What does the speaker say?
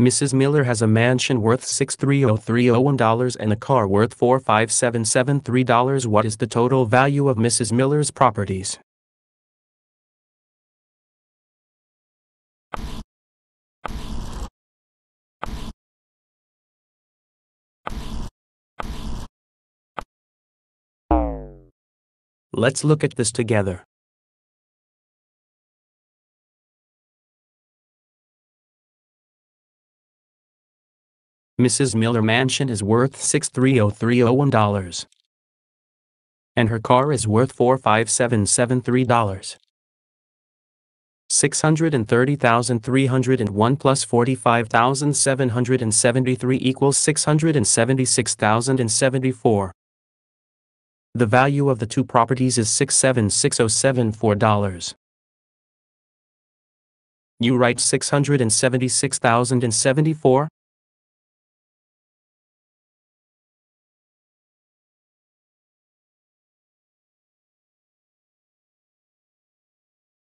Mrs. Miller has a mansion worth $630,301 and a car worth $45773. What is the total value of Mrs. Miller's properties? Let's look at this together. Mrs. Miller mansion is worth $630,301. And her car is worth $45773. 630,301 plus 45,773 equals 676,074. The value of the two properties is $676,074. You write 676,074?